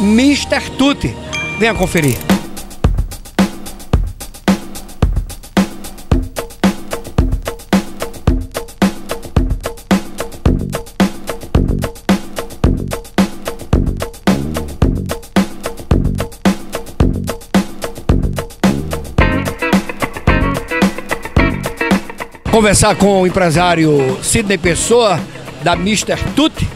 Mr. Tutti. Venha conferir. Conversar com o empresário Sidney Pessoa, da Mr. Tutti,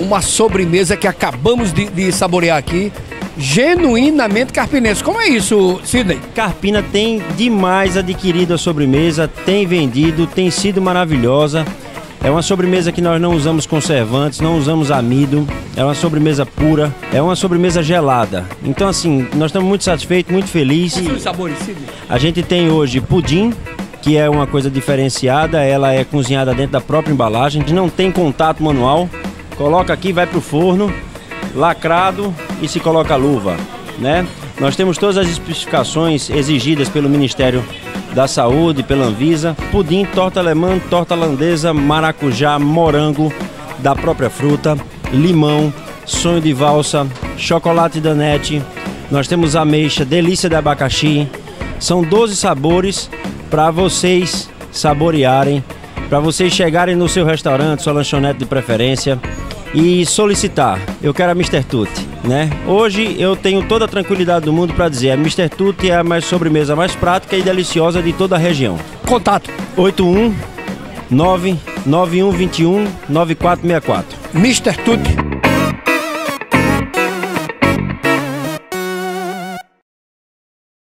uma sobremesa que acabamos de, de saborear aqui, genuinamente carpinense. Como é isso, Sidney? Carpina tem demais adquirido a sobremesa, tem vendido, tem sido maravilhosa. É uma sobremesa que nós não usamos conservantes, não usamos amido, é uma sobremesa pura, é uma sobremesa gelada. Então, assim, nós estamos muito satisfeitos, muito felizes. Quais são os sabores, Sidney? A gente tem hoje pudim, que é uma coisa diferenciada, ela é cozinhada dentro da própria embalagem, a gente não tem contato manual. Coloca aqui, vai pro forno, lacrado e se coloca a luva, né? Nós temos todas as especificações exigidas pelo Ministério da Saúde, pela Anvisa, pudim, torta alemã, torta holandesa, maracujá, morango da própria fruta, limão, sonho de valsa, chocolate danete, nós temos ameixa, delícia de abacaxi. São 12 sabores para vocês saborearem, para vocês chegarem no seu restaurante, sua lanchonete de preferência e solicitar. Eu quero a Mr. Tutti, né? Hoje eu tenho toda a tranquilidade do mundo para dizer, a Mr. Tutti é a mais sobremesa mais prática e deliciosa de toda a região. Contato. 81 99121 9464. Mr. Tutti.